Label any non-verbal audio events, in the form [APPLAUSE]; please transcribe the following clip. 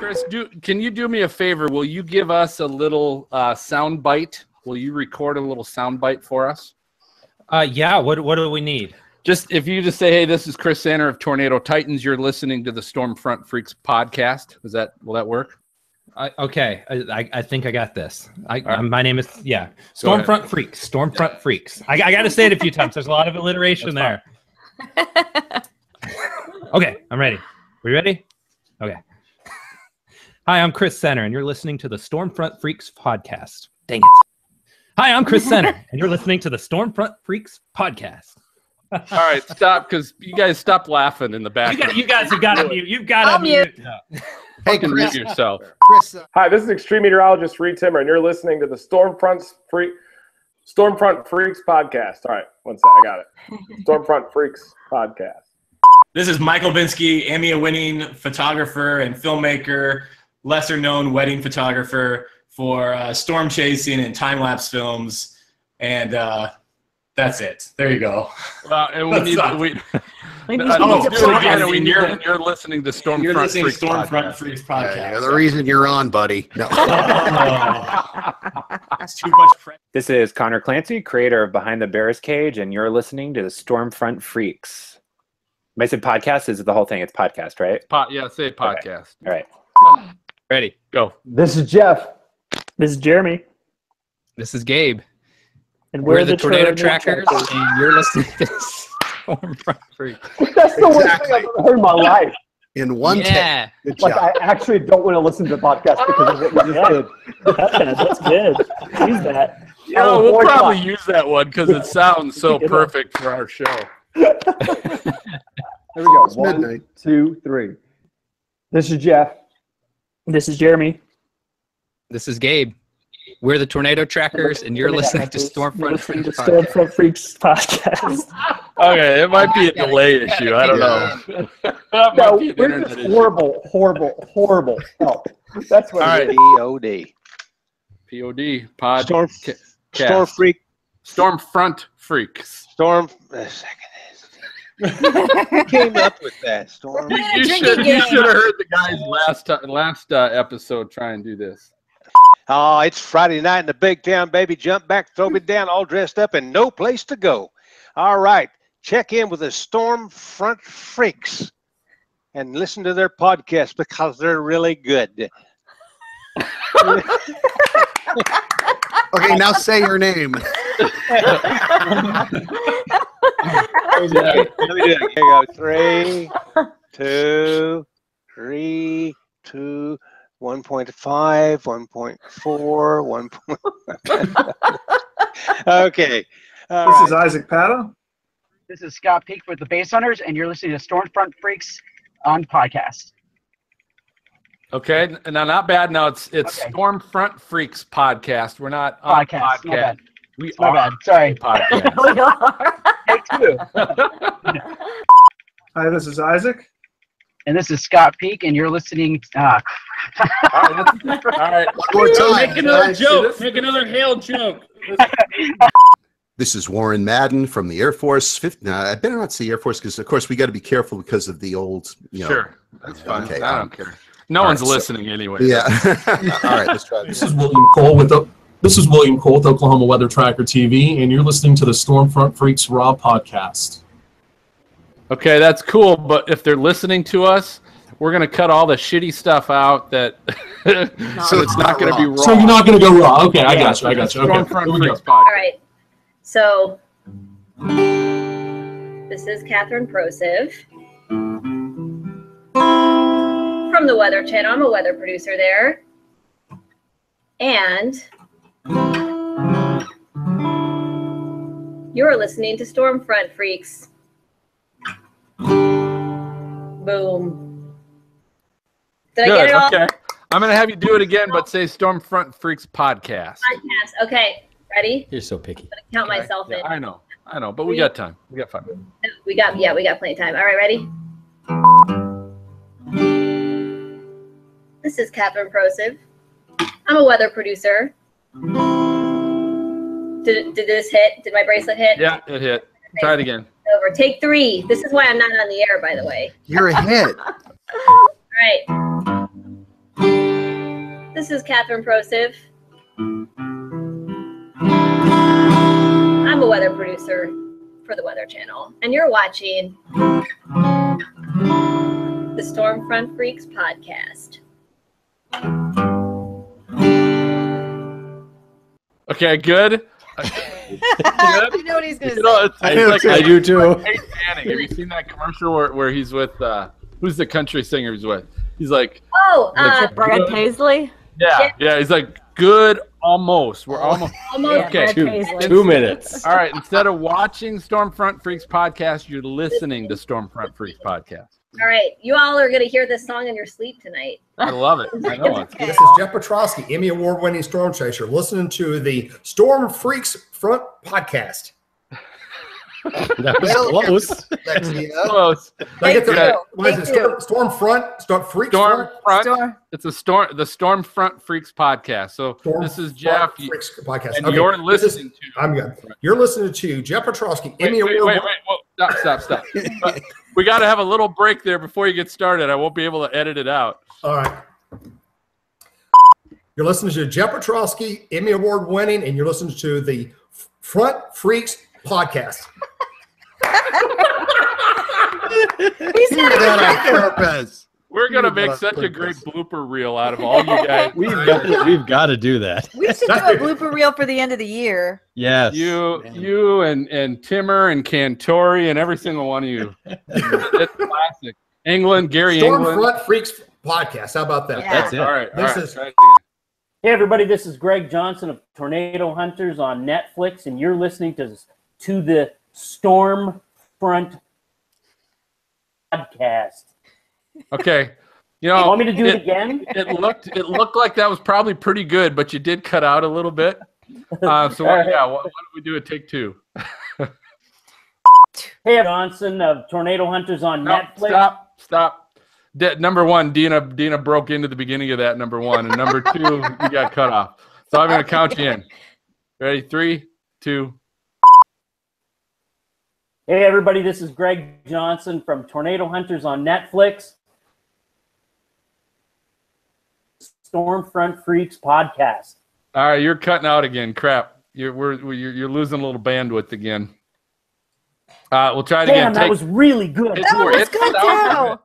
Chris, do can you do me a favor? Will you give us a little uh, sound bite? Will you record a little sound bite for us? Uh, yeah. What What do we need? Just if you just say, "Hey, this is Chris Sanner of Tornado Titans," you're listening to the Stormfront Freaks podcast. Is that will that work? I, okay, I, I- think I got this. I, right. my name is yeah, Stormfront Freaks. Stormfront Freaks. I, I got to say it a few times. There's a lot of alliteration there. [LAUGHS] Okay, I'm ready. We ready? Okay. Hi, I'm Chris Sanner, and you're listening to the Stormfront Freaks podcast. Dang it. Hi, I'm Chris [LAUGHS] Sanner, and you're listening to the Stormfront Freaks podcast. [LAUGHS] All right, stop because you guys stop laughing in the You, back. got, you guys have got to mute. You've got to I'll mute. Hey, Fucking Chris. mute yourself. Chris, Hi, this is extreme meteorologist Reed Timmer, and you're listening to the Stormfront Free Stormfront Freaks podcast. All right, one sec, I got it. [LAUGHS] Stormfront Freaks podcast. This is Michael Binsky, Emmy-winning photographer and filmmaker, lesser-known wedding photographer for uh, storm chasing and time-lapse films, and uh, that's it. There you go. Well, and [LAUGHS] we [LAUGHS] need not- we. We need Uh, to let's make do a it again. and We need You're- you're listening to Stormfront You're listening to Freaks Stormfront podcast. Freaks yeah, you're the reason you're on, buddy. No. [LAUGHS] It's too much pressure. This is Conor Clancy, creator of Behind the Bears Cage, and you're listening to the Stormfront Freaks. When I said podcast, is it the whole thing? It's podcast, right? Po- yeah, say podcast. All right. Ready? Go. This is Jeff. This is Jeremy. This is Gabe. And We're, we're, the, tornado, trackers, Trackers. and you're listening to Stormfront [LAUGHS] Freaks. That's the worst thing I've ever heard in my life. In one take. yeah. Good Like, job. I actually don't want to listen to the podcast because of what you just did. That's good. Use that. [LAUGHS] Yeah, Oh, we'll probably fuck. use that one because it sounds so [LAUGHS] perfect for our show. Here we go. It's One, midnight. two, three. This is Jeff. This is Jeremy. This is Gabe. We're the tornado trackers, and you're listening to Stormfront listening Freaks. to podcast. Stormfront Freaks podcast. [LAUGHS] Okay, it might be a delay issue. I don't know. [LAUGHS] No, might be an we're just horrible, horrible, horrible. help. That's what All it right. POD. POD pod Storm, ca- Storm cast. Freak. Stormfront freaks. Storm. A second. Who came up with that? Storm. You, you should you should have heard the guys last ti- last uh, episode try and do this. Oh, it's Friday night in the big town, baby. Jump back, throw me down, all dressed up, and no place to go. All right, check in with the Storm Front Freaks and listen to their podcast because they're really good. Okay, now say your name. [LAUGHS] [LAUGHS] [LAUGHS] Let me do it. Let me do it. Here you go. Three, [LAUGHS] two, three, two, 1.5, 1.4, 1. Point... [LAUGHS] okay. All This right. is Isaac Pato. This is Scott Peak with the Basehunters, and you're listening to Stormfront Freaks on podcast. Okay, now not bad. Now it's it's Okay. Stormfront Freaks podcast. We're not on Podcast. My bad. We My are bad. Sorry. a podcast. [LAUGHS] We are. Take two. Hi, this is Isaac. And this is Scott Peak, and you're listening. Uh, All right. All right. [LAUGHS] One more time. Make another guys. joke. Make another hail joke. [LAUGHS] This is Warren Madden from the Air Force. Fif- uh, I better not say Air Force because, of course, we got to be careful because of the old. You know, Sure, that's fine. Okay, I um, don't care. No one's right, so- listening anyway. Yeah. [LAUGHS] All right, let's try This this. is William Cole with the, this is William Cole with Oklahoma Weather Tracker TV, and you're listening to the Stormfront Freaks Raw podcast. Okay, that's cool. But if they're listening to us, we're gonna cut all the shitty stuff out. That [LAUGHS] so it's not gonna be raw. So you're not going to go raw. Okay, I got you. I got you. Okay, Stormfront here we go. Freaks All podcast. right. So this is Kathryn Prociv from the Weather Channel. I'm a weather producer there. And you're listening to Stormfront Freaks. Boom. Did I get it all? Okay. I'm gonna have you do it again, but say Stormfront Freaks podcast. Podcast. Okay. Ready? You're so picky. I'm gonna count Okay. myself Yeah, in. I know. I know, but we got time. We got five minutes. We got yeah, we got plenty of time. All right, ready? This is Kathryn Prociv. I'm a weather producer. Did, did this hit? Did my bracelet hit? Yeah, it hit. Try it again. Over. Take three. This is why I'm not on the air, by the way. You're a hit. [LAUGHS] All right. This is Kathryn Prociv. I'm a weather producer for the Weather Channel, and you're watching the Stormfront Freaks podcast. Okay, good. [LAUGHS] I know what he's gonna You know, it's, say. it's like [LAUGHS] I do too. like Peyton Manning. Have you seen that commercial where, where he's with uh, who's the country singer he's with? He's like, Oh, uh, Like, Brad Paisley. yeah, yeah. He's like, good, almost. We're almost. almost Okay. Two, two minutes. All right. Instead of watching Stormfront Freaks podcast, you're listening to Stormfront Freaks podcast. All right. You all are going to hear this song in your sleep tonight. I love it. I [LAUGHS] know it. This is Jeff Piotrowski, Emmy Award winning Storm Chaser, listening to the Storm Freaks Front podcast. [LAUGHS] That was close. Uh, close. Did I get the, Thank what is it? Storm, Storm Front? Storm Freaks Storm Front? Front. Storm. It's a storm. The storm front Freaks podcast. So Storm this is Jeff, you- Freaks podcast. and Okay, you're this is- listening to. I'm good. You're listening to Jeff Piotrowski, Wait, Emmy wait, Award. wait, wait, whoa, stop, stop, stop. [LAUGHS] We got to have a little break there before you get started. I won't be able to edit it out. All right. You're listening to Jeff Piotrowski, Emmy Award winning, and you're listening to the Front Freaks podcast. [LAUGHS] He's not that on purpose. We're gonna make such a purpose. great blooper reel out of all you guys. [LAUGHS] We've got, we've got to do that. We should do a [LAUGHS] blooper reel for the end of the year. Yes. You, you, and and Timmer and Cantore and every single one of you. [LAUGHS] It's classic. England, Gary Storm England. Front Freaks podcast. How about that? Yeah. That's it. All right, This right. is- try it Hey everybody, this is Greg Johnson of Tornado Hunters on Netflix, and you're listening to to the Storm Front podcast. Okay. You You know, want me to do it, again? it looked it looked like that was probably pretty good, but you did cut out a little bit. Uh, [LAUGHS] so right. yeah, why, why don't we do a take two? [LAUGHS] Hey Johnson of Tornado Hunters on No, Netflix. stop, stop. De- number one, Dina Dina broke into the beginning of that. Number one, and number two, you got cut off. So I'm gonna count you in. Ready? Three, two. Hey everybody, this is Greg Johnson from Tornado Hunters on Netflix. Stormfront Freaks podcast. All right, you're cutting out again. Crap. You're we're, we're you're, you're losing a little bandwidth again. Uh, we'll try it Damn, again. that Take- was really good. hit That one was Hit good too. it.